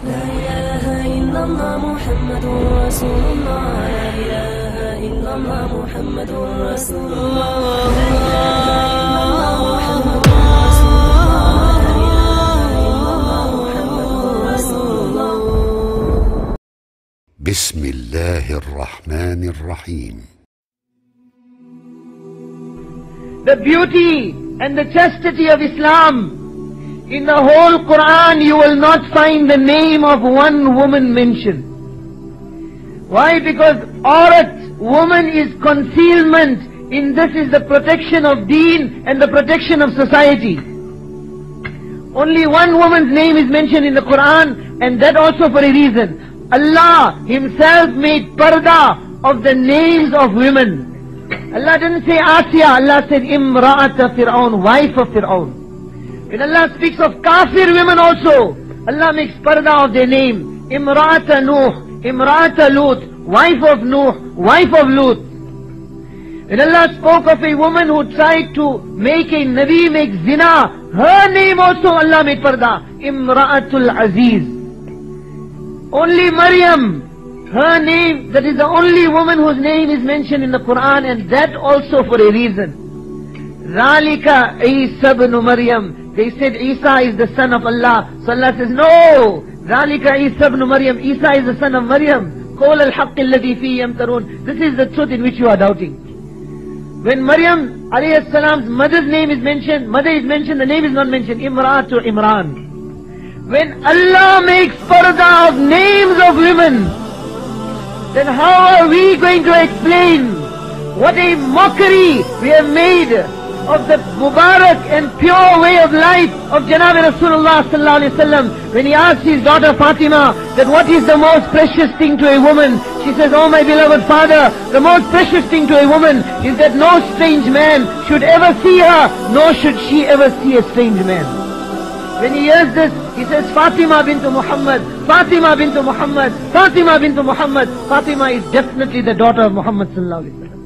لا إله إلا الله محمد رسول الله لا إله إلا الله محمد رسول الله لا إله إلا الله محمد رسول الله بسم الله الرحمن الرحيم. The beauty and the chastity of Islam. In the whole Quran you will not find the name of one woman mentioned. Why? Because aurat, woman is concealment. In this is the protection of deen and the protection of society. Only one woman's name is mentioned in the Quran and that also for a reason. Allah himself made parda of the names of women. Allah didn't say Asiya, Allah said Imra'ata Fir'aun, wife of Fir'aun. When Allah speaks of kafir women also, Allah makes parda of their name. Imra'ata Nuh, Imra'ata Lut, wife of Nuh, wife of Lut. When Allah spoke of a woman who tried to make a Nabi make zina, her name also Allah made parda. Imra'atul Aziz. Only Maryam, her name, that is the only woman whose name is mentioned in the Quran and that also for a reason. Zalika Isa ibn Maryam. They said Isa is the son of Allah. So Allah says, no! Zalika Isa ibn Maryam. Isa is the son of Maryam. قول الحق الذي فيه يمترون. This is the truth in which you are doubting. When Maryam alayhi salam's mother's name is mentioned, mother is mentioned, the name is not mentioned. Imran to Imran. When Allah makes parda of names of women, then how are we going to explain what a mockery we have made of the Mubarak and pure way of life of Janab Rasulullah sallallahu wasallam when he asked his daughter Fatima that what is the most precious thing to a woman she says oh my beloved father the most precious thing to a woman is that no strange man should ever see her nor should she ever see a strange man when he hears this, he says, Fatima bint Muhammad, Fatima bint Muhammad, Fatima bint Muhammad. Fatima is definitely the daughter of Muhammad sallallahu alaihi wasallam.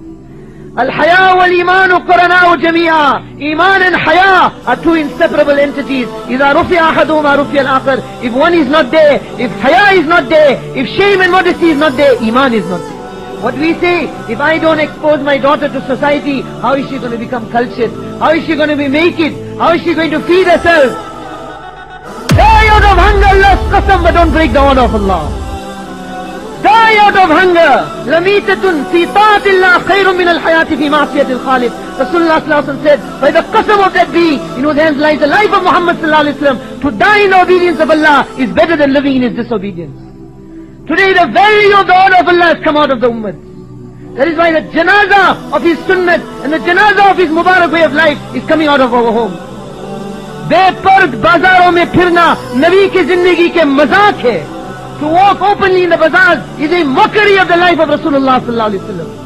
Al-Haya wal-Iman qarana'u jami'a. Iman and Haya are two inseparable entities. إذا رفع أحدهما رفع الآخر. If one is not there, if Haya is not there, if shame and modesty is not there, Iman is not there. What we say, if I don't expose my daughter to society, how is she going to become cultured? How is she going to be naked? How is she going to feed herself? Die out of hunger, lost qasam, but don't break the order of Allah. Die out of hunger. لميتة في طاعة الله خير من الحياة في معصية الخالق. Rasulullah sallallahu alaihi wasallam said, by the qasam of that being, in whose hands lies the life of Muhammad sallallahu alaihi wasallam, to die in the obedience of Allah is better than living in his disobedience. Today the value of the order of Allah has come out of the ummah. That is why the janazah of his sunnah and the janazah of his Mubarak way of life is coming out of our home. बेपर्द बाजारों में फिरना नबी की जिंदगी के मजाक है to walk openly in the bazaars is a mockery of the life of Rasulullah sallallahu alaihi wasallam.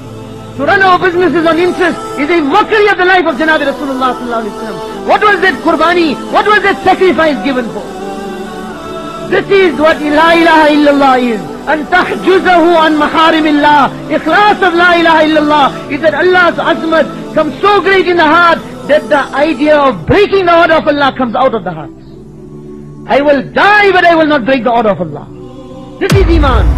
To run our businesses on interest is a mockery of the life of Janabi Rasulullah sallallahu alaihi wasallam. What was that qurbani? What was that sacrifice given for? This is what La ilaha illallah is. And tahjuzahu an maharimillah. Ikhlas of La ilaha illallah is that Allah's azmat comes so great in the heart that the idea of breaking the order of Allah comes out of the heart. I will die but I will not break the order of Allah. This is Iman.